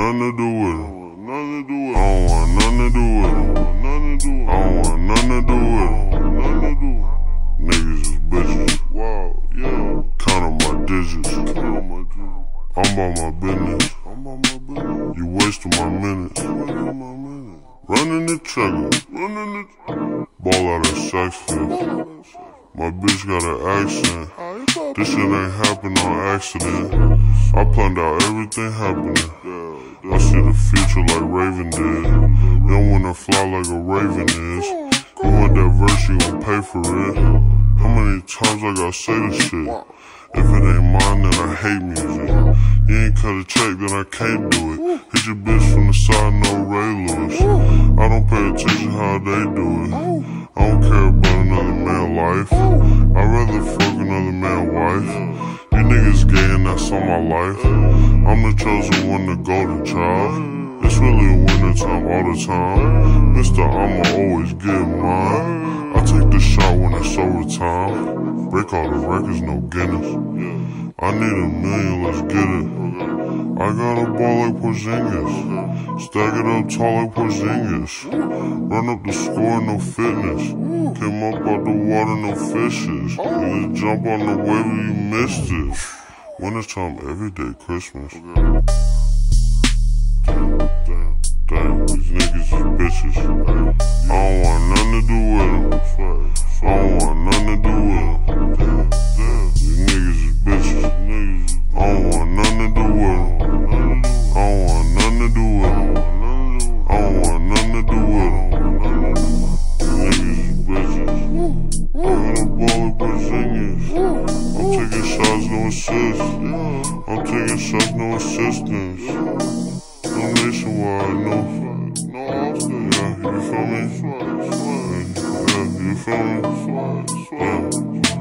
Nothing to do with with I don't want nothing to do with do I don't want nothing to do with do Niggas is bitches. Wow, yeah. Count. Count my digits. I'm about my business. You wasting my minutes. Running the trigger. Running the Ball out of fist. My bitch got an accent. This shit ain't happen on accident. I planned out everything happening. I see the future like Raven did. When I fly like a raven is. You want that verse, you gon' pay for it. How many times I gotta say this shit? If it ain't mine, then I hate music. You ain't cut a check, then I can't do it. Hit your bitch from the side, no Ray how they do it. Oh. I don't care about another man's life. Oh. I'd rather fuck another man's wife. You niggas gay and that's all my life. I'm the chosen one, the golden child. It's really winter time all the time. Mister, I'ma always get mine. I take the shot when it's overtime. Break all the records, no Guinness. I need a million, let's get it. I got a ball like Porzingis. It up tall like Porzingis. Run up the score, no fitness. Came up out the water, no fishes. And just jump on the wave you missed it. Winter time, every day, Christmas. Damn, damn, damn, these niggas is bitches. I don't want nothing to do with them. I don't want nothing to do with them. Niggas bitches. I'm in a ball. I'm taking shots, no assists. I'm taking shots, no assistance. No nationwide, no. Yeah, you feel me? Yeah, you feel me? Yeah.